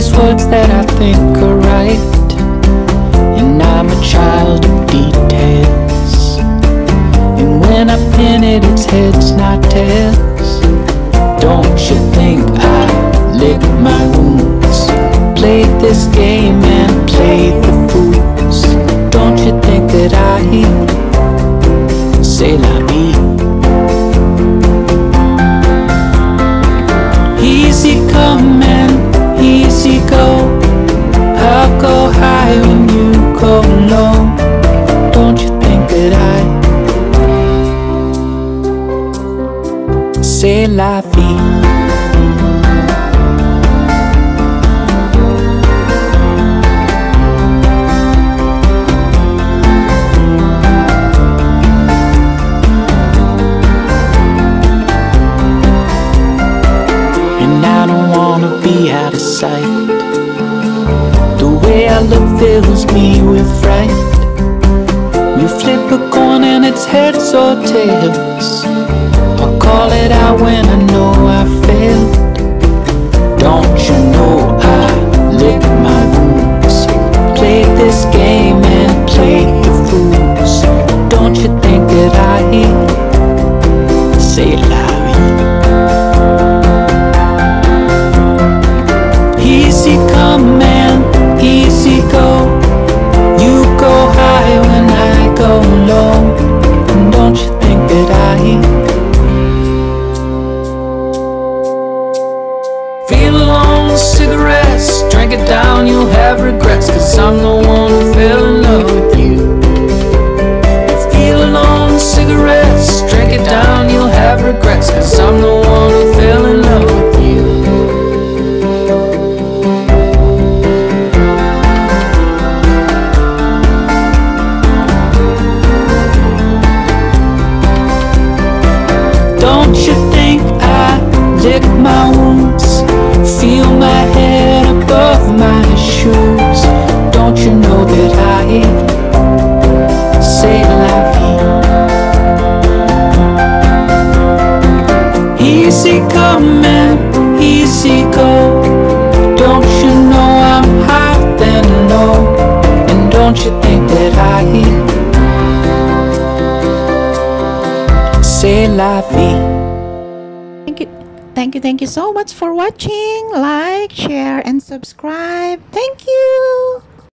these words that I think are right. And I'm a child of details. And when I pin it, it's heads, not tails. Don't you think I lick my wounds? Played this game and played the fools. Don't you think that I C'est la vie? And I don't wanna be out of sight. The way I look fills me with fright. We flip a coin and it's heads or tails. Call it out when I feel alone? Cigarettes, drink it down, you'll have regrets. Cause I'm the one who fell in love Easy come easy go. Don't you know I'm low? And don't you think that I c'est la vie? Thank you. Thank you. Thank you so much for watching. Like, share, and subscribe. Thank you.